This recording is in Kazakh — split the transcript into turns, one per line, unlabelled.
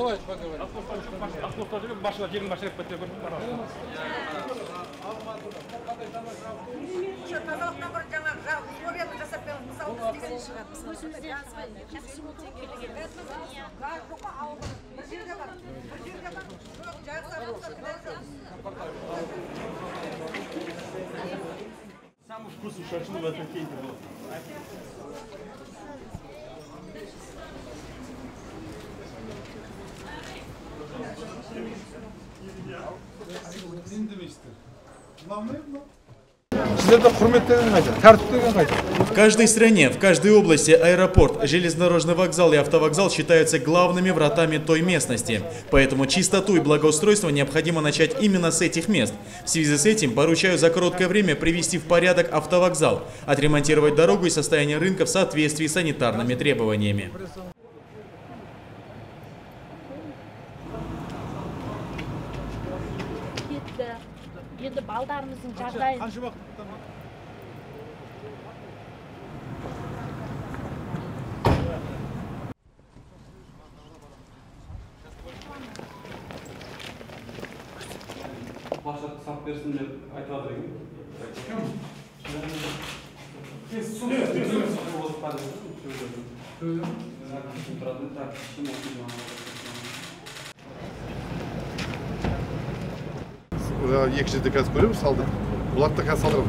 Давайте поговорим.
Автобустар жүріп, машина, жеңіл машина кетті көріп
жасап. Мысалы, газ жоқ, ауыл бір жерде бар, бір жерде бар. Жоқ.
Самый вкусный шашлык в этом.
В каждой стране, в каждой области аэропорт, железнодорожный вокзал и автовокзал считаются главными вратами той местности. Поэтому чистоту и благоустройство необходимо начать именно с этих мест. В связи с этим поручаю за короткое время привести в порядок автовокзал, отремонтировать дорогу и состояние рынка в соответствии с санитарными требованиями.
Кетті енді балдарымыздың жағдайын
Қанша уақытта
Башқа сап берсін деп айтып жатыр екен.
Екі жерде қазір көреміз салдық оларды да қазір салдырамыз